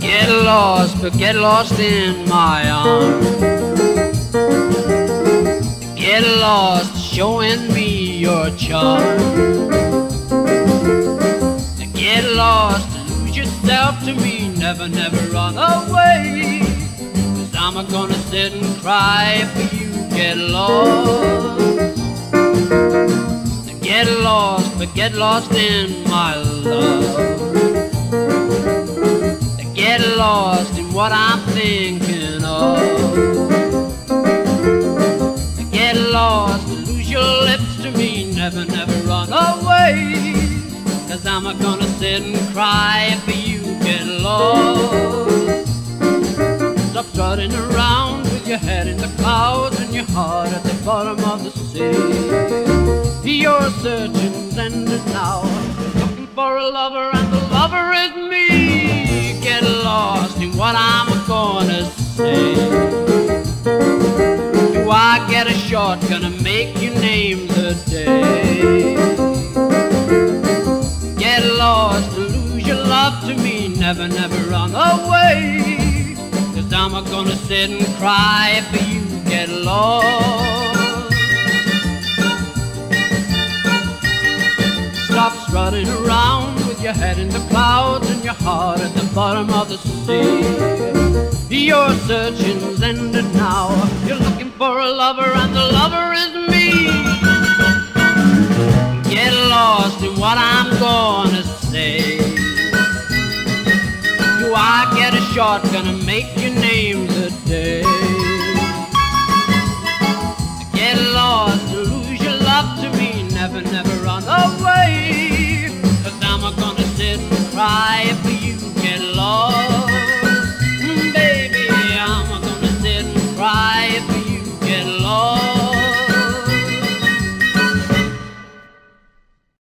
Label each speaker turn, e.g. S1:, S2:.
S1: Get lost, but get lost in my arms. Get lost, showing me your charm. Get lost, lose yourself to me, never, never run away. Cause I'm gonna sit and cry for you. Get lost. Get lost in my love. Get lost in what I'm thinking of. Get lost, lose your lips to me, never, never run away. Cause I'm gonna sit and cry for you. Get lost. Stop strutting around with your head in the clouds and your heart at the bottom of the sea. Your searching's ended now. Looking for a lover, and the lover is me. Get lost in what I'm gonna say. Do I get a shot? Gonna make you name the day. Get lost, lose your love to me, never, never run away. Cause I'm gonna sit and cry for you. Get lost. stop strutting around with your head in the clouds and your heart at the bottom of the sea. Your searching's ended now. You're looking for a lover, and the lover is me. Get lost in what I'm gonna say. Do I get a shot? Gonna make your name today. Get lost lose your love to me, never, never run away. Bye.